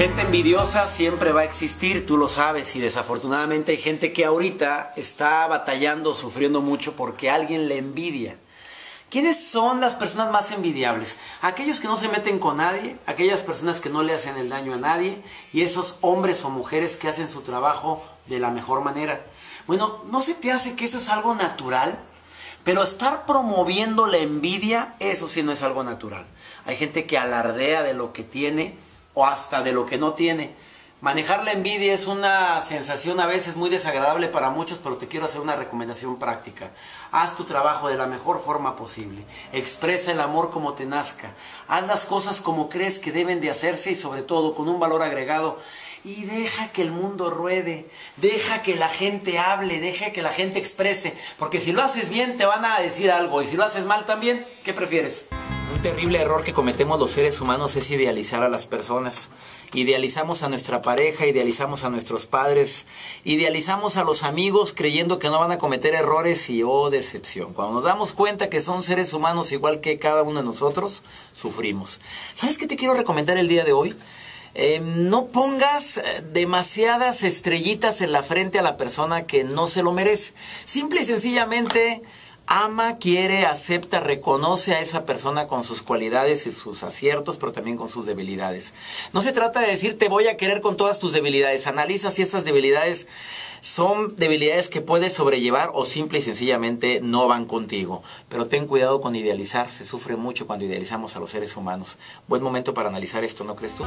Gente envidiosa siempre va a existir, tú lo sabes, y desafortunadamente hay gente que ahorita está batallando, sufriendo mucho porque alguien le envidia. ¿Quiénes son las personas más envidiables? Aquellos que no se meten con nadie, aquellas personas que no le hacen el daño a nadie y esos hombres o mujeres que hacen su trabajo de la mejor manera. Bueno, ¿no se te hace que eso es algo natural? Pero estar promoviendo la envidia, eso sí no es algo natural. Hay gente que alardea de lo que tiene o hasta de lo que no tiene. Manejar la envidia es una sensación a veces muy desagradable para muchos, pero te quiero hacer una recomendación práctica. Haz tu trabajo de la mejor forma posible. Expresa el amor como te nazca. Haz las cosas como crees que deben de hacerse y sobre todo con un valor agregado. Y deja que el mundo ruede. Deja que la gente hable. Deja que la gente exprese. Porque si lo haces bien te van a decir algo. Y si lo haces mal también, ¿qué prefieres? Un terrible error que cometemos los seres humanos es idealizar a las personas. Idealizamos a nuestra pareja, idealizamos a nuestros padres, idealizamos a los amigos creyendo que no van a cometer errores y oh decepción. Cuando nos damos cuenta que son seres humanos igual que cada uno de nosotros, sufrimos. ¿Sabes qué te quiero recomendar el día de hoy? Eh, no pongas eh, demasiadas estrellitas en la frente a la persona que no se lo merece. Simple y sencillamente ama, quiere, acepta, reconoce a esa persona con sus cualidades y sus aciertos, pero también con sus debilidades. No se trata de decir te voy a querer con todas tus debilidades. Analiza si esas debilidades son debilidades que puedes sobrellevar o simple y sencillamente no van contigo. Pero ten cuidado con idealizar. Se sufre mucho cuando idealizamos a los seres humanos. Buen momento para analizar esto, ¿no crees tú?